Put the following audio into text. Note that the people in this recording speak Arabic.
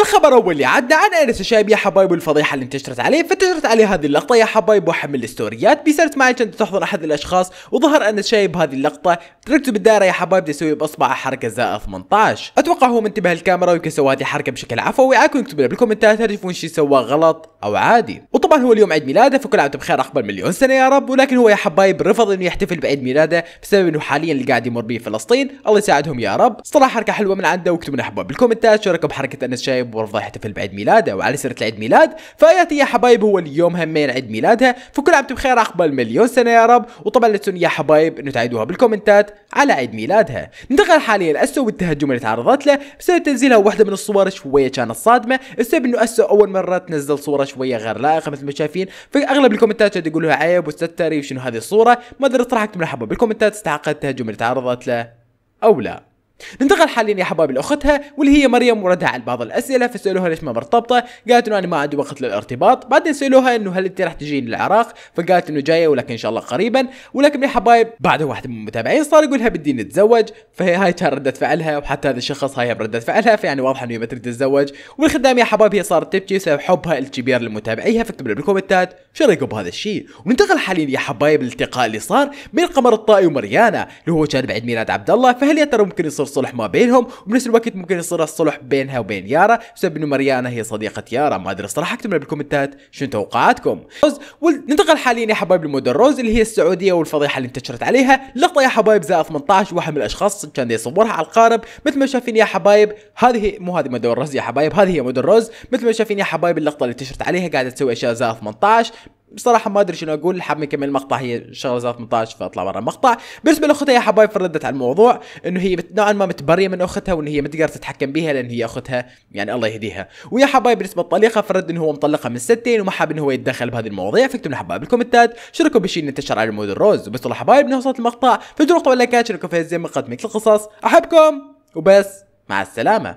الخبر أول اللي عدى عن أنس الشايب يا حبايب الفضيحه اللي انتشرت عليه فانتشرت عليه هذه اللقطة يا حبايب واحد من الستوريات. بيصيرت معي كنت تحضر أحد الأشخاص وظهر أنس شايب هذه اللقطة. تركته بالدائرة يا حبايب يسوي باصبعه حركة زائد 18 أتوقع هو منتبه الكاميرا ويمكن سوى هذه الحركة بشكل عفوي. عاكم يكتبوا لي بالكومنتات هل تشوفون سواه غلط؟ أو عادي. وطبعا هو اليوم عيد ميلاده فكل عام بخير اقبل مليون سنة يا رب. ولكن هو يا حبايب رفض إنه يحتفل بعيد ميلاده بسبب إنه حاليا اللي قاعد يمر به فلسطين. الله يساعدهم يا رب. صراحة حركة حلوة من عنده. واكتبوا لي حبايب بالكومنتات رايكم بحركة أنس شايب ورفضه يحتفل بعيد ميلاده وعلى سيرة العيد ميلاد. فاياتي يا حبايب هو اليوم همين عيد ميلادها فكل عام بخير عقبال مليون سنة يا رب. وطبعا لا تنسون يا حبايب إنه تعيدوها بالكومنتات على عيد ميلادها ننتقل حاليا اسو والتهجم اللي تعرضت له. بسبب تنزيلها واحدة من الصور شوية كانت صادمة. السبب إنه أسو أول مرة تنزل صورة شوية غير لائقة مثل ما شايفين. فاغلب الكومنتات كانوا يقولوا عيب وستري وشنو هذه الصورة. ما أدري اكتب حبايب بالكومنتات استحقت التهجم اللي تعرضت له أو لا. ننتقل حاليا يا حبايبي لاختها واللي هي مريم وردها على بعض الأسئلة فسألوها ليش ما مرتبطة؟ قالت إنه أنا ما عندي وقت للارتباط. بعدين سألوها إنه هل أنت راح تجين للعراق فقالت إنه جاية ولكن إن شاء الله قريبا. ولكن يا حبايب بعد واحد من المتابعين صار يقولها بدي نتزوج فهي هاي كان ردة فعلها وحتى هذا الشخص هاي برده فعلها فيعني واضح إنه ما تريد تتزوج. والخدام يا حبايب هي صارت تبكي بسبب حبها الكبير لمتابعيها. فاكتبوا لي بالكومنتات شو رايكم بهذا الشيء؟ وننتقل حاليا يا حبايب الالتقاء اللي صار بين قمر الطائي ومريانا اللي هو كان بعيد ميلاد عبد الله. فهل يا ترى ممكن يصير صلح ما بينهم وبنفس الوقت ممكن يصير الصلح بينها وبين يارا. بسبب إنه مريانا هي صديقة يارا ما أدري الصراحة اكتبوا لي بالكومنتات شنو توقعاتكم. ننتقل حاليا يا حبايب لمود الروز اللي هي السعودية والفضيحة اللي انتشرت عليها. لقطة يا حبايب زائد 18 واحد من الأشخاص كان يصورها على القارب. مثل ما شايفين يا حبايب هذه مو هذه مود الروز يا حبايب هذه هي مود الروز مثل ما شايفين يا حبايب اللقطة اللي انتشرت عليها قاعدة تسوي أشياء زائد 18 بصراحة ما أدري شنو أقول حاب نكمل المقطع هي شغلة 18 فأطلع برا المقطع. بالنسبة لأختها يا حبايب فردت على الموضوع إنه هي نوعا ما متبرية من أختها وإن هي ما تقدر تتحكم بها لأن هي أختها يعني الله يهديها. ويا حبايب بالنسبة لطليقها فرد إنه هو مطلقها من سنتين وما حاب إنه هو يتدخل بهذه المواضيع. فاكتبوا لنا حبايب بالكومنتات رايكم بالشيء اللي انتشر على مود الروز. وبس حبايب وصلت المقطع فجروا لايكات شاركوا في الزين من قدمك القصص. أحبكم وبس مع السلامة.